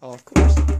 Oh, of course.